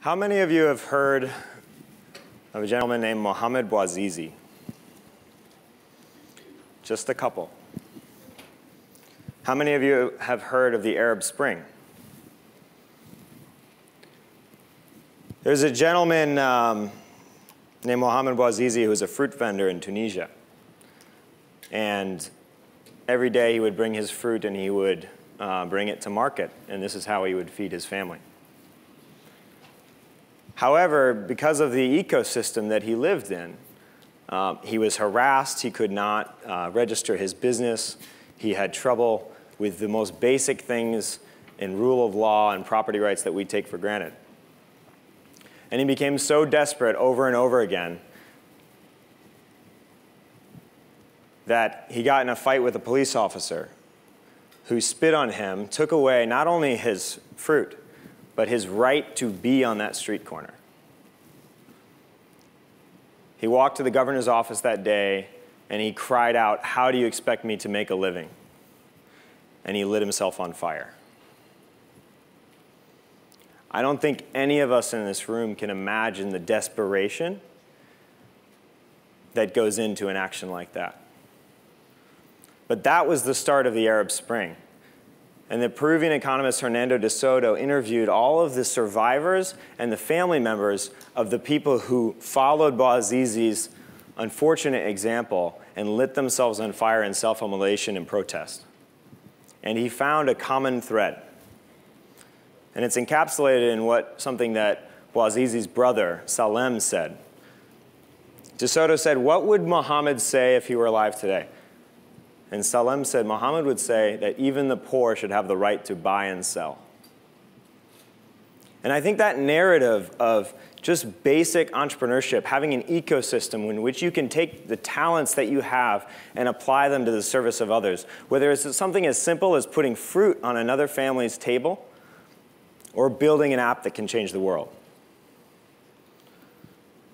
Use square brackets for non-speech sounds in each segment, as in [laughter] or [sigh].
How many of you have heard of a gentleman named Mohammed Bouazizi? Just a couple. How many of you have heard of the Arab Spring? There's a gentleman um, named Mohammed Bouazizi who was a fruit vendor in Tunisia. And every day he would bring his fruit and he would uh, bring it to market. And this is how he would feed his family. However, because of the ecosystem that he lived in, um, he was harassed. He could not uh, register his business. He had trouble with the most basic things in rule of law and property rights that we take for granted. And he became so desperate over and over again that he got in a fight with a police officer who spit on him, took away not only his fruit, but his right to be on that street corner. He walked to the governor's office that day and he cried out, How do you expect me to make a living? And he lit himself on fire. I don't think any of us in this room can imagine the desperation that goes into an action like that. But that was the start of the Arab Spring. And the Peruvian economist Hernando de Soto interviewed all of the survivors and the family members of the people who followed Bouazizi's unfortunate example and lit themselves on fire in self-immolation and protest. And he found a common thread. And it's encapsulated in what something that Bouazizi's brother, Salem, said. De Soto said, what would Muhammad say if he were alive today? And Salem said, Muhammad would say that even the poor should have the right to buy and sell. And I think that narrative of just basic entrepreneurship, having an ecosystem in which you can take the talents that you have and apply them to the service of others, whether it's something as simple as putting fruit on another family's table or building an app that can change the world.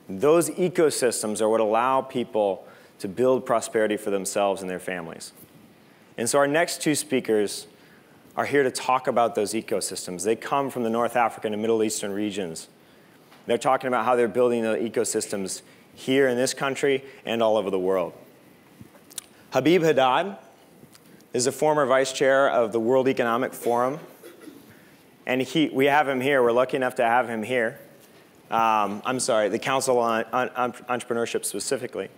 Those ecosystems are what allow people to build prosperity for themselves and their families. And so our next two speakers are here to talk about those ecosystems. They come from the North African and Middle Eastern regions. They're talking about how they're building the ecosystems here in this country and all over the world. Habib Haddad is a former vice chair of the World Economic Forum. And he, we have him here. We're lucky enough to have him here. Um, I'm sorry, the Council on, on, on Entrepreneurship specifically.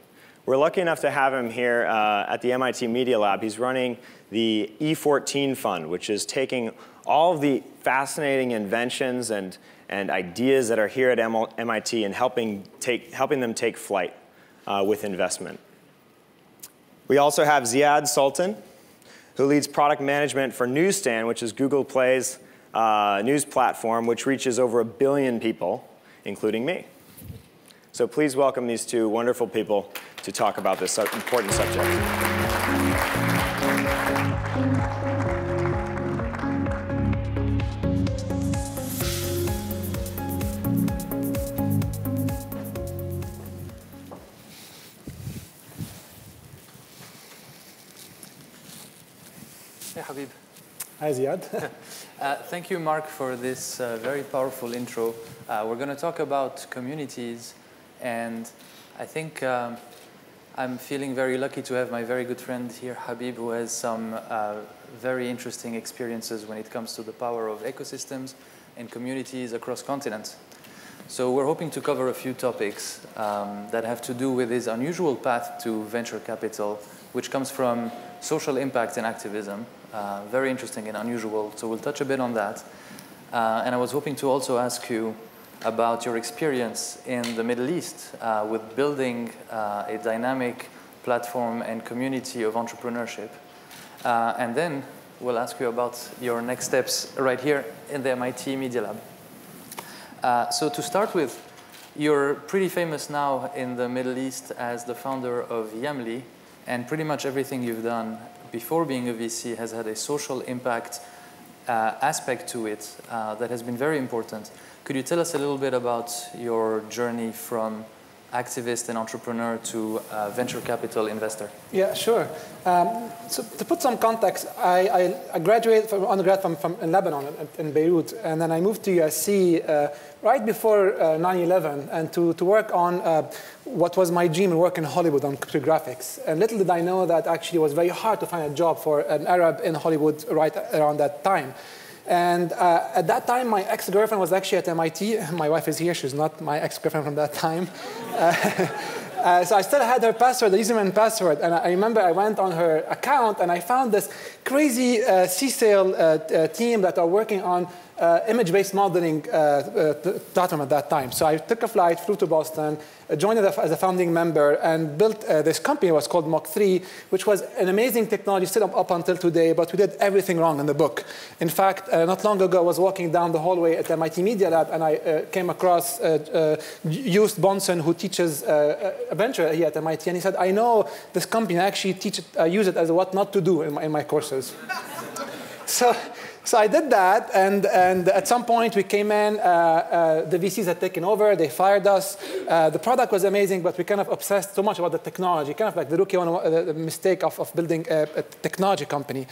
We're lucky enough to have him here uh, at the MIT Media Lab. He's running the E14 Fund, which is taking all of the fascinating inventions and, and ideas that are here at MIT and helping, take, helping them take flight uh, with investment. We also have Ziad Sultan, who leads product management for Newsstand, which is Google Play's uh, news platform, which reaches over a billion people, including me. So please welcome these two wonderful people to talk about this important subject. Hey, Habib. Hi, Ziad. [laughs] uh, thank you, Mark, for this uh, very powerful intro. Uh, we're going to talk about communities, and I think um, I'm feeling very lucky to have my very good friend here, Habib, who has some uh, very interesting experiences when it comes to the power of ecosystems and communities across continents. So we're hoping to cover a few topics um, that have to do with his unusual path to venture capital, which comes from social impact and activism. Uh, very interesting and unusual, so we'll touch a bit on that. Uh, and I was hoping to also ask you about your experience in the Middle East uh, with building uh, a dynamic platform and community of entrepreneurship. Uh, and then we'll ask you about your next steps right here in the MIT Media Lab. Uh, so to start with, you're pretty famous now in the Middle East as the founder of Yamli, and pretty much everything you've done before being a VC has had a social impact uh, aspect to it uh, that has been very important. Could you tell us a little bit about your journey from activist and entrepreneur to venture capital investor? Yeah, sure. Um, so to put some context, I, I, I graduated from undergrad from, from in Lebanon, in Beirut, and then I moved to USC uh, right before 9/11, uh, and to, to work on uh, what was my dream, work in Hollywood on computer graphics. And little did I know that actually it was very hard to find a job for an Arab in Hollywood right around that time. And uh, at that time, my ex-girlfriend was actually at MIT. [laughs] My wife is here. She's not my ex-girlfriend from that time. [laughs] Uh, uh, so I still had her password, the username password. And I remember I went on her account and I found this crazy uh, CSAIL uh, uh, team that are working on uh, image-based modeling platform at that time. So I took a flight, flew to Boston, joined as a founding member, and built uh, this company. It was called Mok3, which was an amazing technology still up, up until today, but we did everything wrong in the book. In fact, uh, not long ago, I was walking down the hallway at MIT Media Lab, and I uh, came across uh, uh, Joost Bonsen, who teaches a venture here at MIT, and he said, I know this company, I actually teach it, I use it as a what not to do in my, in my courses. [laughs] so so I did that, and, and at some point we came in, uh, uh, the VCs had taken over, they fired us. Uh, the product was amazing, but we kind of obsessed so much about the technology, kind of like the rookie one, uh, the mistake of, of building a, a technology company.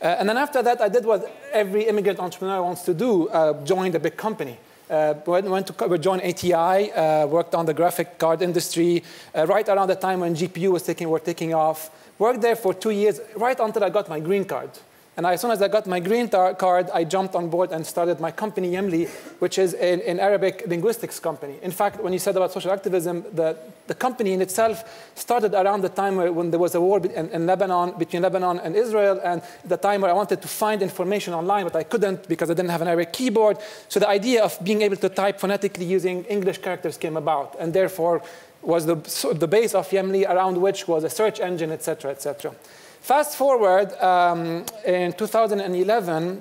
Uh, and then after that, I did what every immigrant entrepreneur wants to do, uh, joined a big company. Uh, went to join ATI, uh, worked on the graphic card industry, uh, right around the time when GPU was taking, were taking off. Worked there for two years, right until I got my green card. And as soon as I got my green card, I jumped on board and started my company, Yamli, which is an, an, Arabic linguistics company. In fact, when you said about social activism, the, the company in itself started around the time when there was a war in, in, Lebanon, between Lebanon and Israel, and the time where I wanted to find information online, but I couldn't because I didn't have an Arabic keyboard. So the idea of being able to type phonetically using English characters came about, and therefore was the, the base of Yamli, around which was a search engine, et cetera, et cetera. Fast forward um, in 2011,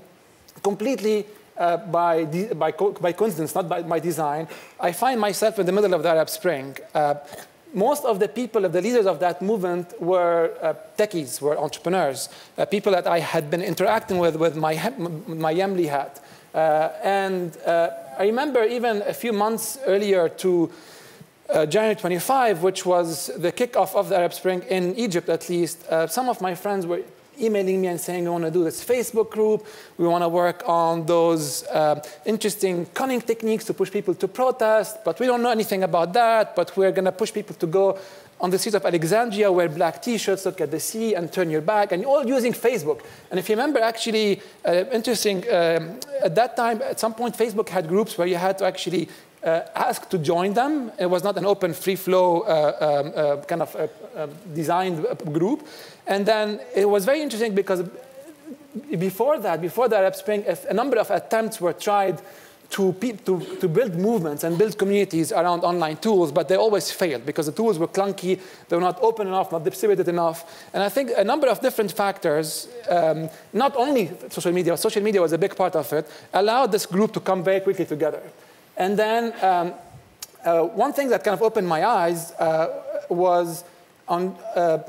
completely uh, by, by, co by, coincidence, not by, by, design, I find myself in the middle of the Arab Spring. Uh, most of the people, of the leaders of that movement were uh, techies, were entrepreneurs, uh, people that I had been interacting with with my, my Yamli hat. Uh, and uh, I remember even a few months earlier to uh, January 25, which was the kickoff of the Arab Spring in Egypt at least, uh, some of my friends were emailing me and saying, we want to do this Facebook group, we want to work on those uh, interesting cunning techniques to push people to protest, but we don't know anything about that, but we're going to push people to go on the streets of Alexandria, wear black t-shirts, look at the sea, and turn your back, and all using Facebook. And if you remember, actually, uh, interesting, um, at that time, at some point, Facebook had groups where you had to actually uh, asked to join them. It was not an open, free flow uh, um, uh, kind of uh, uh, designed group. And then it was very interesting because before that, before the Arab Spring, a number of attempts were tried to, to, to, build movements and build communities around online tools, but they always failed because the tools were clunky, they were not open enough, not distributed enough. And I think a number of different factors, um, not only social media, social media was a big part of it, allowed this group to come very quickly together. And then um, uh, one thing that kind of opened my eyes uh, was on uh,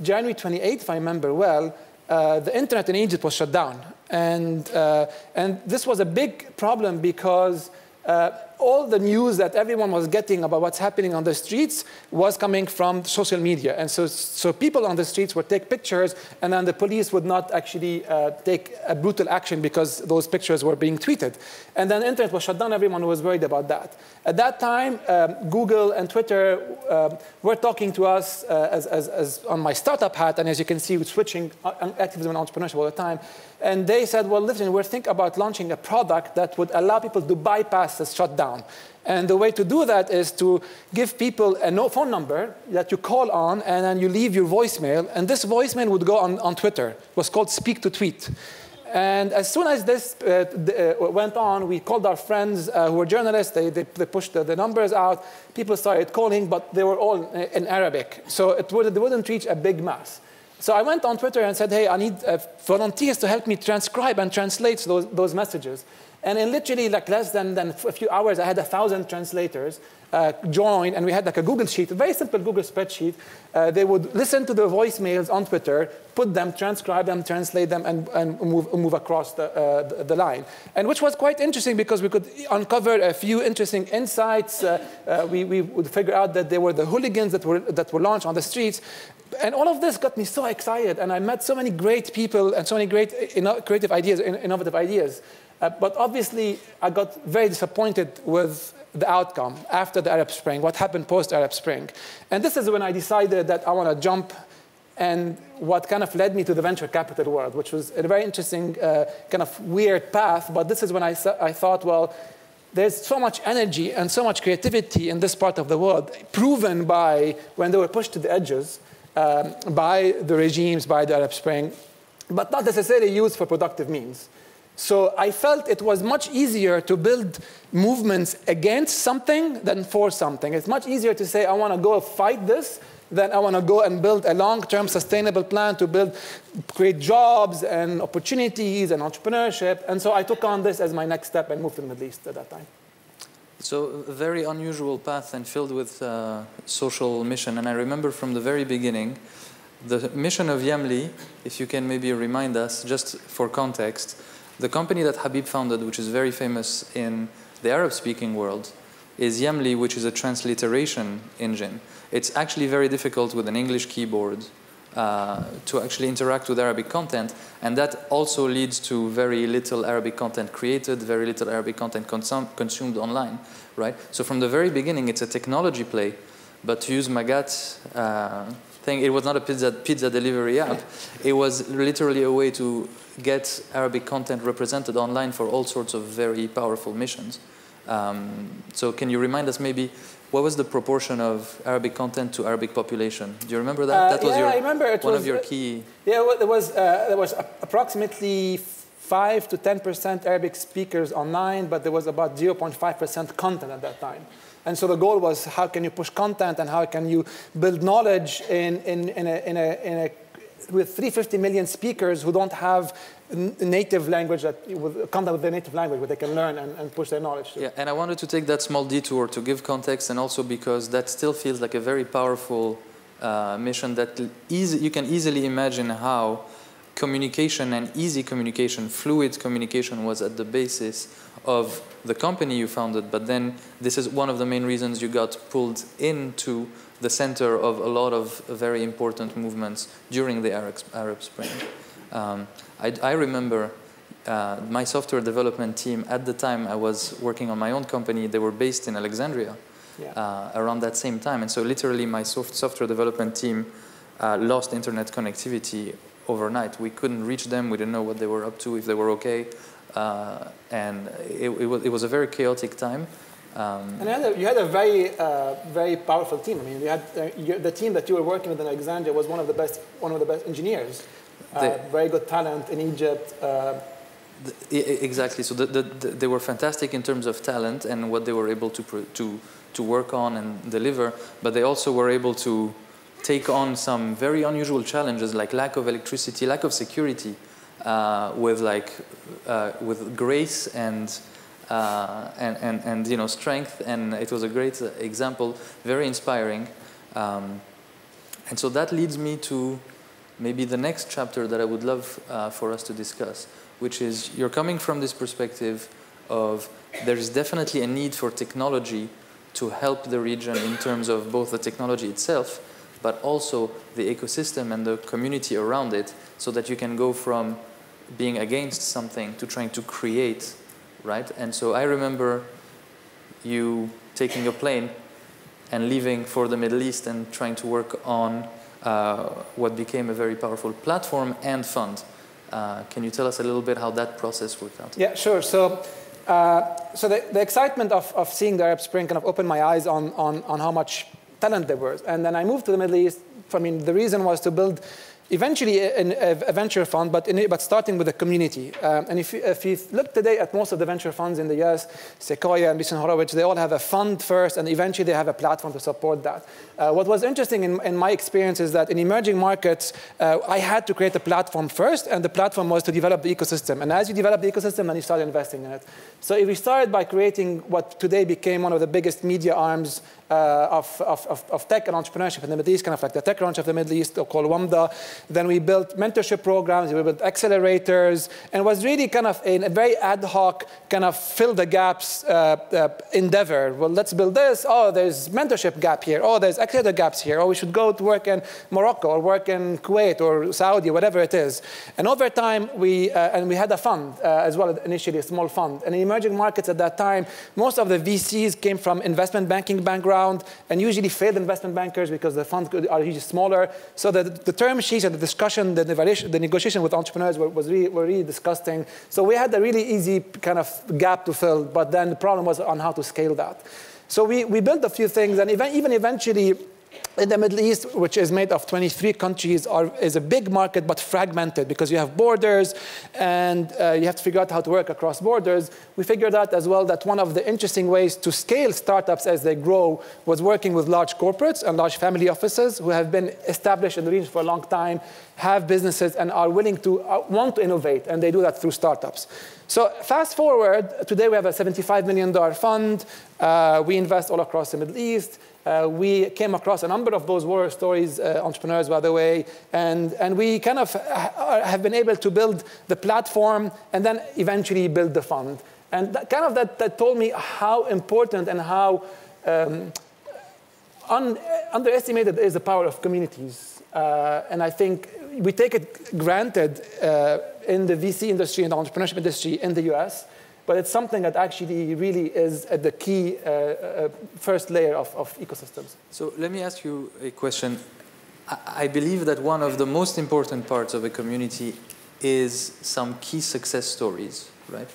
January 28th, if I remember well, uh, the internet in Egypt was shut down. And, uh, and this was a big problem because uh, all the news that everyone was getting about what's happening on the streets was coming from social media. And so, so people on the streets would take pictures, and then the police would not actually uh, take a brutal action because those pictures were being tweeted. And then the internet was shut down. Everyone was worried about that. At that time, um, Google and Twitter uh, were talking to us uh, as, as, as on my startup hat, and as you can see, switching uh, activism and entrepreneurship all the time. And they said, well, listen, we're thinking about launching a product that would allow people to bypass the shutdown. And the way to do that is to give people a no phone number that you call on, and then you leave your voicemail. And this voicemail would go on, on Twitter. It was called Speak to Tweet. And as soon as this uh, uh, went on, we called our friends uh, who were journalists. They, they, they pushed the, the, numbers out. People started calling, but they were all in Arabic. So it, would, wouldn't reach a big mass. So I went on Twitter and said, hey, I need uh, volunteers to help me transcribe and translate those, those messages. And in literally like less than, than a few hours, I had a thousand translators uh, join, and we had like a Google sheet, a very simple Google spreadsheet. Uh, they would listen to the voicemails on Twitter, put them, transcribe them, translate them, and, and move, move across the, uh, the, the, line. And which was quite interesting because we could uncover a few interesting insights. Uh, uh, we, we would figure out that there were the hooligans that were, that were launched on the streets. And all of this got me so excited, and I met so many great people and so many great creative ideas, innovative ideas. Uh, but obviously, I got very disappointed with the outcome after the Arab Spring, what happened post Arab Spring. And this is when I decided that I want to jump and what kind of led me to the venture capital world, which was a very interesting, uh, kind of weird path. But this is when I, I thought, well, there's so much energy and so much creativity in this part of the world, proven by when they were pushed to the edges um, by the regimes, by the Arab Spring, but not necessarily used for productive means. So I felt it was much easier to build movements against something than for something. It's much easier to say, I want to go fight this than I want to go and build a long-term sustainable plan to build, create jobs and opportunities and entrepreneurship. And so I took on this as my next step and moved to the Middle East at that time. So a very unusual path and filled with uh, social mission. And I remember from the very beginning, the mission of Yamli, if you can maybe remind us, just for context, the company that Habib founded, which is very famous in the Arab-speaking world, is Yamli, which is a transliteration engine. It's actually very difficult with an English keyboard uh, to actually interact with Arabic content, and that also leads to very little Arabic content created, very little Arabic content consum consumed online, right? So from the very beginning, it's a technology play, but to use Magat's uh, thing, it was not a pizza, pizza delivery app. It was literally a way to get Arabic content represented online for all sorts of very powerful missions. Um, so can you remind us maybe what was the proportion of Arabic content to Arabic population? Do you remember that? Uh, that was yeah, your, I remember it one was, of your key. Yeah, well, there was uh, there was approximately five to ten percent Arabic speakers online, but there was about 0.5 percent content at that time. And so the goal was how can you push content and how can you build knowledge in, in, in, a, in, a, in a with 350 million speakers who don't have native language that with, content with their native language where they can learn and, and push their knowledge to. Yeah, and I wanted to take that small detour to give context and also because that still feels like a very powerful uh, mission that easy, you can easily imagine how communication and easy communication, fluid communication was at the basis of the company you founded, but then this is one of the main reasons you got pulled into the center of a lot of very important movements during the Arab, Arab Spring. Um, I, I, remember uh, my software development team, at the time I was working on my own company, they were based in Alexandria yeah. uh, around that same time. And so literally my soft software development team uh, lost internet connectivity overnight. We couldn't reach them, we didn't know what they were up to, if they were okay. Uh, and it, it, was, it was a very chaotic time. Um, and you had, a, you had a, very, uh, very powerful team. I mean, you had uh, you, the team that you were working with in Alexandria was one of the best, one of the best engineers. Uh, very good talent in Egypt. Uh, the, exactly. So the, the, they were fantastic in terms of talent and what they were able to to to work on and deliver. But they also were able to take on some very unusual challenges like lack of electricity, lack of security, uh, with like uh, with grace and uh, and, and, and you know, strength, and it was a great example, very inspiring. Um, and so that leads me to maybe the next chapter that I would love uh, for us to discuss, which is you're coming from this perspective of there is definitely a need for technology to help the region in terms of both the technology itself, but also the ecosystem and the community around it, so that you can go from being against something to trying to create right? And so I remember you taking a plane and leaving for the Middle East and trying to work on uh, what became a very powerful platform and fund. Uh, can you tell us a little bit how that process worked out? Yeah, sure. So, uh, so the, the excitement of, of seeing the Arab Spring kind of opened my eyes on, on, on how much talent there was. And then I moved to the Middle East. I mean, the reason was to build eventually a, venture fund, but, in, but starting with a community. Um, and if you, if you look today at most of the venture funds in the US, Sequoia and Andreessen Horowitz, they all have a fund first, and eventually they have a platform to support that. Uh, what was interesting in, in, my experience is that in emerging markets, uh, I had to create a platform first, and the platform was to develop the ecosystem. And as you develop the ecosystem, then you start investing in it. So if we started by creating what today became one of the biggest media arms uh, of, of, of, tech and entrepreneurship in the Middle East, kind of like the TechCrunch of the Middle East or called WAMDA. Then we built mentorship programs, we built accelerators, and was really kind of a, a very ad hoc, kind of fill the gaps uh, uh, endeavor. Well, let's build this. Oh, there's mentorship gap here. Oh, there's accelerator gaps here. Oh, we should go to work in Morocco or work in Kuwait or Saudi, whatever it is. And over time, we, uh, and we had a fund uh, as well, initially a small fund. And in emerging markets at that time, most of the VCs came from investment banking background around, and usually failed investment bankers because the funds are usually smaller. So the, the term sheets and the discussion, the, the negotiation with entrepreneurs were, was really, were really disgusting. So we had a really easy kind of gap to fill, but then the problem was on how to scale that. So we, we built a few things, and even, even eventually, in the Middle East, which is made of 23 countries, are, is a big market but fragmented because you have borders and uh, you have to figure out how to work across borders. We figured out as well that one of the interesting ways to scale startups as they grow was working with large corporates and large family offices who have been established in the region for a long time, have businesses, and are willing to uh, want to innovate, and they do that through startups. So fast forward, today we have a $75 million fund. Uh, we invest all across the Middle East. Uh, we came across a number of those war stories, uh, entrepreneurs, by the way, and, and we kind of have been able to build the platform and then eventually build the fund. And that kind of that, that told me how important and how um, un, underestimated is the power of communities. Uh, and I think we take it granted uh, in the VC industry and the entrepreneurship industry in the US but it's something that actually really is at the key uh, uh, first layer of, of ecosystems. So let me ask you a question. I believe that one of the most important parts of a community is some key success stories, right?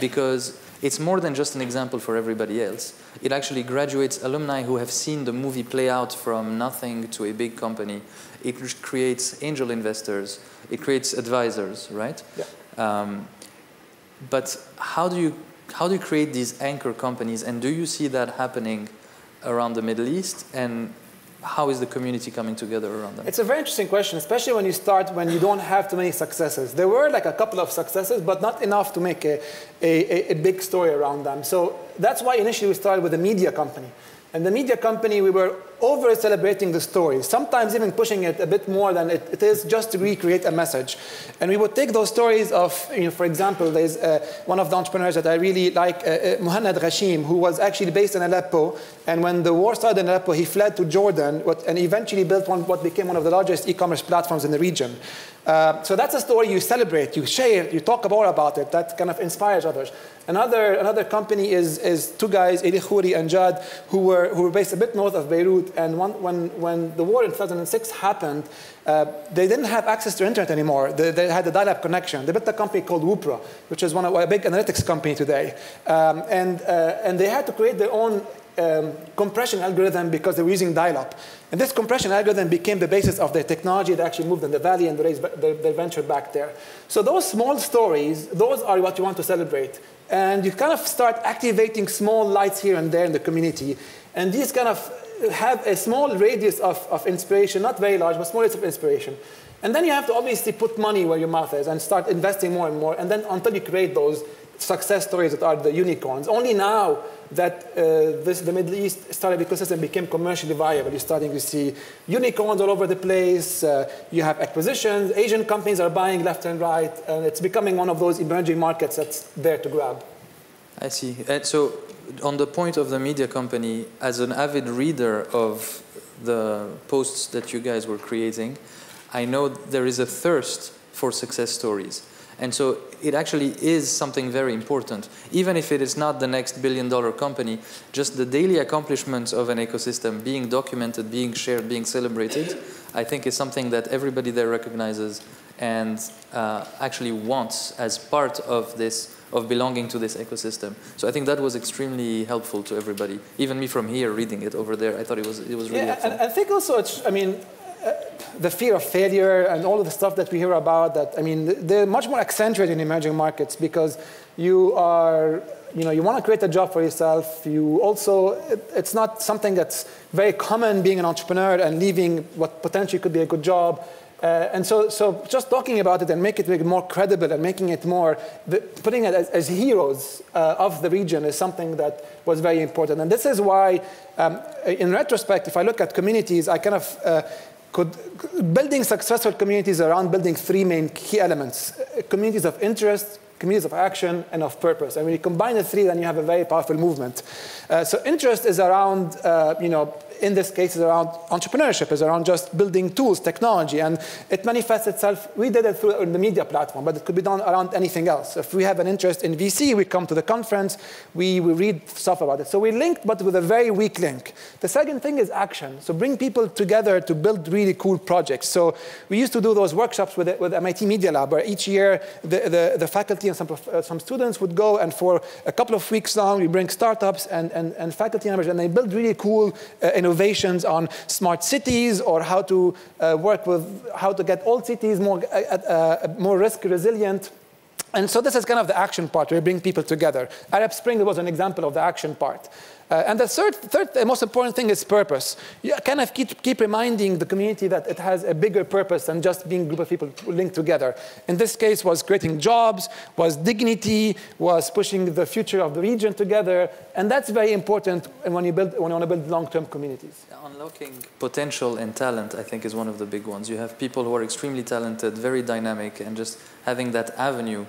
Because it's more than just an example for everybody else. It actually graduates alumni who have seen the movie play out from nothing to a big company. It creates angel investors. It creates advisors, right? Yeah. Um, but how do you how do you create these anchor companies, and do you see that happening around the Middle East? And how is the community coming together around them? It's a very interesting question, especially when you start when you don't have too many successes. There were like a couple of successes, but not enough to make a, a, a big story around them. So that's why initially we started with a media company. And the media company, we were over celebrating the story, sometimes even pushing it a bit more than it, it is just to recreate a message. And we would take those stories of, you know, for example, there's uh, one of the entrepreneurs that I really like, uh, uh, Muhannad Ghashim, who was actually based in Aleppo. And when the war started in Aleppo, he fled to Jordan what, and eventually built one, what became one of the largest e commerce platforms in the region. Uh, so that's a story you celebrate, you share you talk more about it. That kind of inspires others. Another, another company is, is two guys, Elie Khoury and Jad, who were, who were based a bit north of Beirut. And one, when, when the war in 2006 happened, uh, they didn't have access to internet anymore. They, they had a dial-up connection. They built a company called Woopra, which is one of a big analytics company today. Um, and, uh, and they had to create their own um, compression algorithm because they were using dial-up. And this compression algorithm became the basis of their technology that actually moved in the valley and raised their, their venture back there. So those small stories, those are what you want to celebrate. And you kind of start activating small lights here and there in the community. And these kind of have a small radius of, of inspiration, not very large, but small radius of inspiration. And then you have to obviously put money where your mouth is and start investing more and more. And then until you create those success stories that are the unicorns. Only now that uh, this, the Middle East startup ecosystem became commercially viable. You're starting to see unicorns all over the place. Uh, you have acquisitions. Asian companies are buying left and right. And it's becoming one of those emerging markets that's there to grab. I see. And so on the point of the media company, as an avid reader of the posts that you guys were creating, I know there is a thirst for success stories. And so it actually is something very important. Even if it is not the next billion dollar company, just the daily accomplishments of an ecosystem being documented, being shared, being celebrated, I think is something that everybody there recognizes and uh, actually wants as part of this of belonging to this ecosystem. So I think that was extremely helpful to everybody. Even me from here reading it over there, I thought it was it was really yeah, helpful. And I think also, it's, I mean, uh, the fear of failure and all of the stuff that we hear about that i mean they're much more accentuated in emerging markets because you are you know you want to create a job for yourself you also it, it's not something that's very common being an entrepreneur and leaving what potentially could be a good job uh, and so, so just talking about it and make it more credible and making it more, the, putting it as, as heroes uh, of the region is something that was very important. And this is why, um, in retrospect, if I look at communities, I kind of uh, could, building successful communities around building three main key elements. Uh, communities of interest, communities of action, and of purpose. And when you combine the three, then you have a very powerful movement. Uh, so interest is around, uh, you know, in this case is around entrepreneurship, is around just building tools, technology, and it manifests itself. We did it through the media platform, but it could be done around anything else. If we have an interest in VC, we come to the conference, we, we read stuff about it. So we linked, but with a very weak link. The second thing is action. So bring people together to build really cool projects. So we used to do those workshops with, with MIT Media Lab, where each year the, the, the faculty and some, uh, some students would go, and for a couple of weeks long, we bring startups and, and, and faculty members, and they build really cool uh, innovations on smart cities or how to uh, work with how to get old cities more, uh, uh, more risk resilient. And so this is kind of the action part, we bring people together. Arab Spring was an example of the action part. Uh, and the third, third the most important thing is purpose. You kind of keep, keep reminding the community that it has a bigger purpose than just being a group of people linked together. In this case, was creating jobs, was dignity, was pushing the future of the region together, and that's very important when you build when you want to build long-term communities. Unlocking potential and talent, I think, is one of the big ones. You have people who are extremely talented, very dynamic, and just having that avenue,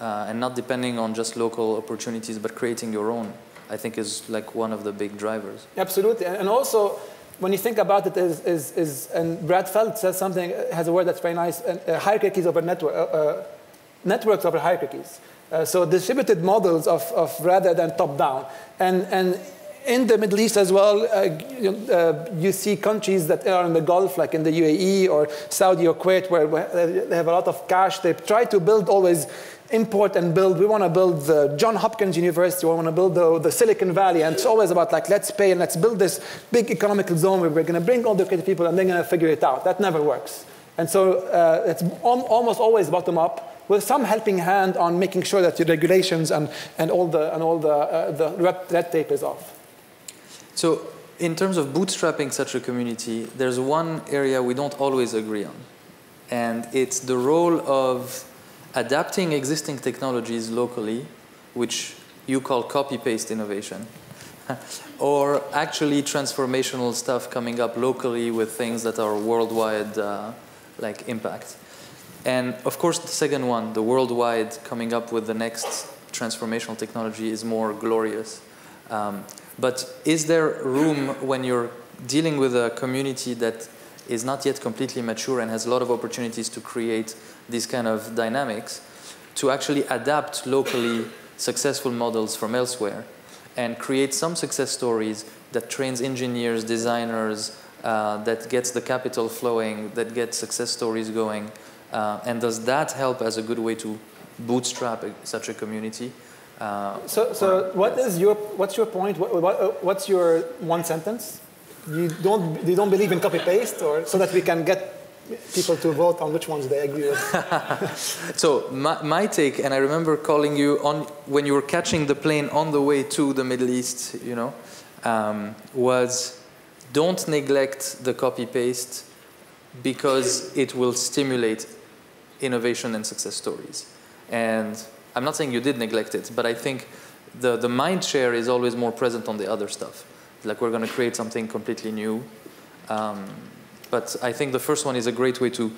uh, and not depending on just local opportunities, but creating your own. I think is like one of the big drivers. Absolutely, and also when you think about it, is, is, is and Brad Feld says something has a word that's very nice: uh, hierarchies over network, uh, uh, networks over hierarchies. Uh, so distributed models of, of rather than top down, and and in the Middle East as well, uh, you, uh, you, see countries that are in the Gulf, like in the UAE or Saudi or Kuwait, where they have a lot of cash. They try to build always import and build. We want to build the John Hopkins University. We want to build the, the, Silicon Valley. And it's always about like, let's pay and let's build this big economical zone where we're going to bring all the creative people and they're going to figure it out. That never works. And so uh, it's almost always bottom up with some helping hand on making sure that your regulations and, and all the, and all the, uh, the red tape is off. So in terms of bootstrapping such a community, there's one area we don't always agree on. And it's the role of adapting existing technologies locally, which you call copy-paste innovation, [laughs] or actually transformational stuff coming up locally with things that are worldwide uh, like impact. And of course, the second one, the worldwide coming up with the next transformational technology is more glorious. Um, but is there room when you're dealing with a community that is not yet completely mature and has a lot of opportunities to create these kind of dynamics to actually adapt locally successful models from elsewhere and create some success stories that trains engineers, designers, uh, that gets the capital flowing, that gets success stories going. Uh, and does that help as a good way to bootstrap a, such a community? Uh, so, so what is your, what's your point? What, what, what's your one sentence? You don't, you don't believe in copy paste, or so that we can get people to vote on which ones they agree with. [laughs] so my, my, take, and I remember calling you on when you were catching the plane on the way to the Middle East, you know, um, was don't neglect the copy paste because it will stimulate innovation and success stories. And I'm not saying you did neglect it, but I think the, the mind share is always more present on the other stuff like we're going to create something completely new. Um, but I think the first one is a great way to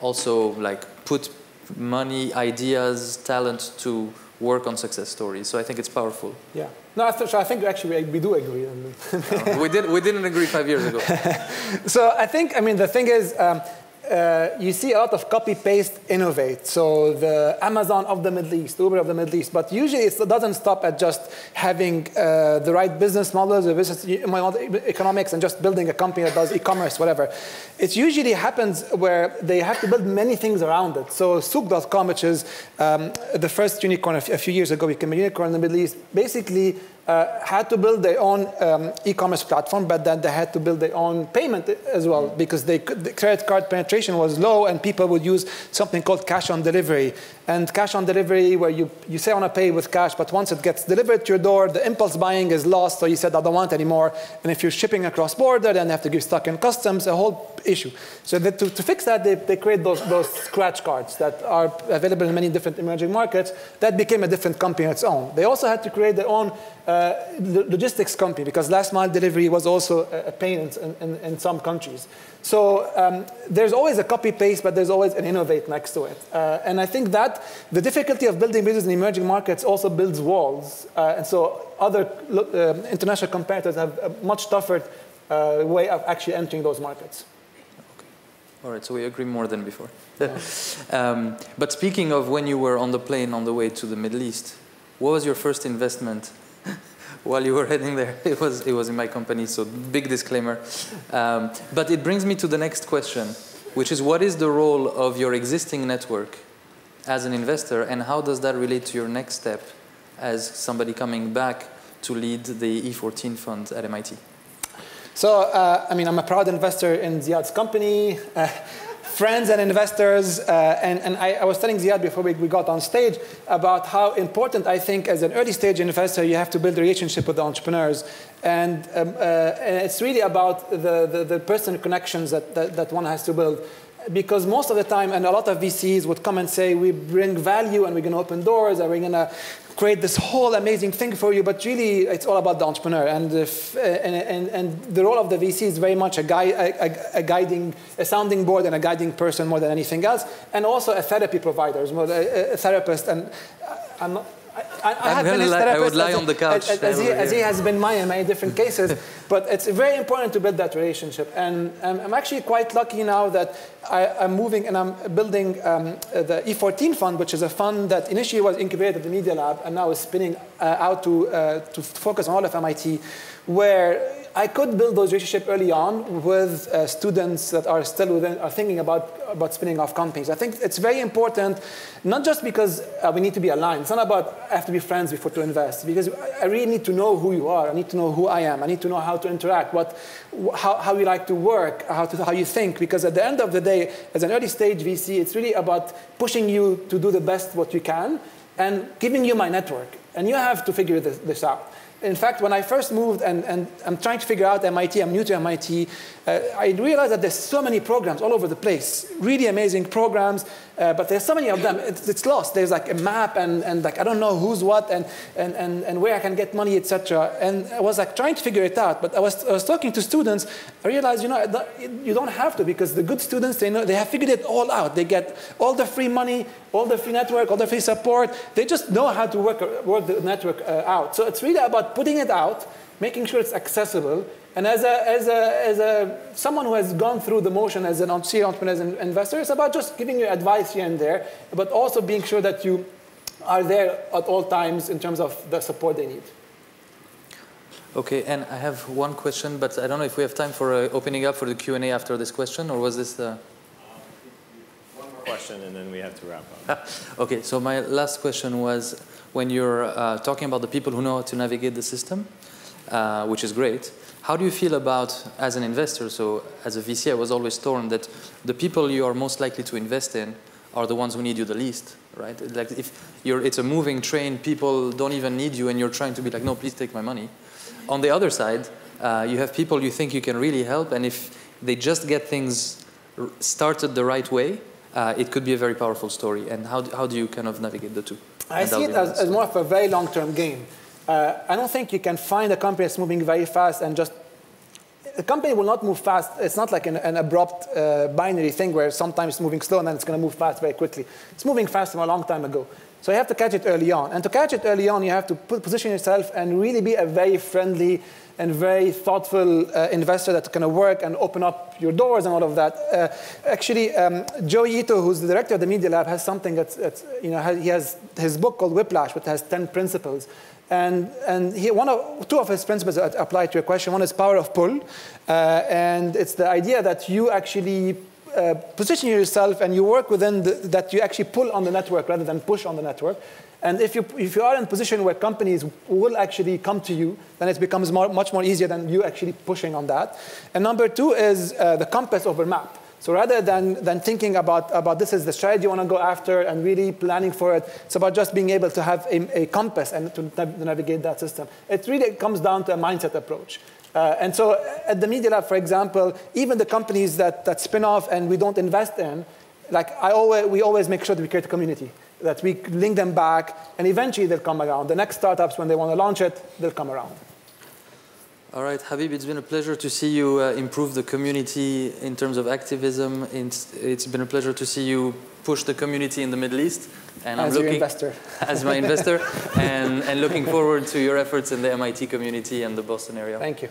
also like put money, ideas, talent to work on success stories. So I think it's powerful. Yeah. No, I, th- so I think actually we, we do agree. no, [laughs] we did. We didn't agree five years ago. [laughs] so I think I mean the thing is. Um, uh, you see a lot of copy paste innovate. So the Amazon of the Middle East, Uber of the Middle East. But usually it doesn't stop at just having uh, the right business models, or business economics, and just building a company that does e-commerce, whatever. It usually happens where they have to build many things around it. So Souq.com, which is um, the first unicorn a few years ago, became a unicorn in the Middle East, basically uh, had to build their own um, e-commerce platform, but then they had to build their own payment as well because they could, the credit card penetration was low and people would use something called cash on delivery. And cash on delivery, where you, you say I want to pay with cash, but once it gets delivered to your door, the impulse buying is lost, so you said I don't want anymore. And if you're shipping across border, then they have to give stuck in customs, a whole issue. So to, to fix that, they, they create those, those scratch cards that are available in many different emerging markets. That became a different company on its own. They also had to create their own uh, logistics company because last mile delivery was also a pain in, in, in some countries. So um, there's always a copy paste, but there's always an innovate next to it. Uh, and I think that the difficulty of building business in emerging markets also builds walls. Uh, and so other uh, international competitors have a much tougher uh, way of actually entering those markets. Okay. All right, so we agree more than before. [laughs] um, but speaking of when you were on the plane on the way to the Middle East, what was your first investment while you were heading there. [laughs] It was, it was in my company, so big disclaimer. Um, but it brings me to the next question, which is what is the role of your existing network as an investor, and how does that relate to your next step as somebody coming back to lead the E14 fund at MIT? So, uh, I mean, I'm a proud investor in Ziad's company. Uh, [laughs] friends and investors. Uh, and, and I, I, was telling Ziad before we, we, got on stage about how important I think as an early stage investor you have to build a relationship with the entrepreneurs. And, um, uh, and it's really about the, the, the personal connections that, that, that one has to build because most of the time, and a lot of VCs would come and say, we bring value and we're going to open doors and we're going to create this whole amazing thing for you, but really it's all about the entrepreneur. And, if, and, and, and, the role of the VC is very much a, a, a, guiding, a sounding board and a guiding person more than anything else, and also a therapy provider, a, a therapist. And uh, I'm not, I, I have been his therapist. I would lie on the couch. As, as, he, as, he, has been mine in many different cases. [laughs] but it's very important to build that relationship. And um, I'm actually quite lucky now that I, am moving and I'm building um, the E14 fund, which is a fund that initially was incubated at the Media Lab and now is spinning uh, out to, uh, to focus on all of MIT, where I could build those relationships early on with uh, students that are still within, are thinking about, about spinning off companies. I think it's very important, not just because uh, we need to be aligned. It's not about I have to be friends before to invest, because I really need to know who you are. I need to know who I am. I need to know how to interact, what, how, how you like to work, how, to, how you think. Because at the end of the day, as an early stage VC, it's really about pushing you to do the best what you can and giving you my network. And you have to figure this, this out in fact, when I first moved and, and I'm trying to figure out MIT, I'm new to MIT, uh, I realized that there's so many programs all over the place, really amazing programs, uh, but there's so many of them, it's, it's, lost. There's like a map and, and like I don't know who's what and, and, and, and where I can get money, etc. And I was like trying to figure it out, but I was, I was talking to students, I realized, you know, you don't have to because the good students, they, know, they have figured it all out. They get all the free money, all the free network, all the free support. They just know how to work, work the network uh, out. So it's really about putting it out, making sure it's accessible. And as, a, as, a, as a, someone who has gone through the motion as an serial entrepreneur, as an investor, it's about just giving you advice here and there, but also being sure that you are there at all times in terms of the support they need. Okay, and I have one question, but I don't know if we have time for uh, opening up for the Q&A after this question, or was this the question and then we have to wrap up. [laughs] okay, so my last question was when you're uh, talking about the people who know how to navigate the system, uh, which is great, how do you feel about, as an investor, so as a VC, I was always torn that the people you are most likely to invest in are the ones who need you the least, right? Like if you're, it's a moving train, people don't even need you and you're trying to be like, no, please take my money. On the other side, uh, you have people you think you can really help and if they just get things started the right way, uh, it could be a very powerful story. And how, how do you kind of navigate the two? I see it as, as, more of a very long-term game. Uh, I don't think you can find a company that's moving very fast and just the company will not move fast. It's not like an, an abrupt uh, binary thing where sometimes it's moving slow and then it's going to move fast very quickly. It's moving fast from a long time ago. So you have to catch it early on. And to catch it early on, you have to put, position yourself and really be a very friendly and very thoughtful uh, investor that's going to work and open up your doors and all of that. Uh, actually, um, Joi Ito, who's the director of the Media Lab, has something that's, that's you know, has, he has his book called Whiplash, which has 10 principles. And, and he, one of, two of his principles apply to your question. One is power of pull, uh, and it's the idea that you actually uh, position yourself and you work within the, that you actually pull on the network rather than push on the network. And if you, if you are in a position where companies will actually come to you, then it becomes more, much more easier than you actually pushing on that. And number two is uh, the compass over map. So rather than, than thinking about, about this is the strategy you want to go after and really planning for it, it's about just being able to have a, a compass and to, to navigate that system. It really comes down to a mindset approach. Uh, and so at the Media Lab, for example, even the companies that, that spin off and we don't invest in, like I always, we always make sure that we create a community that we link them back, and eventually they'll come around. The next startups, when they want to launch it, they'll come around. All right, Habib, it's been a pleasure to see you uh, improve the community in terms of activism. It's, it's been a pleasure to see you push the community in the Middle East. And as I'm looking, your investor. [laughs] as my investor, and, and looking forward to your efforts in the MIT community and the Boston area. Thank you.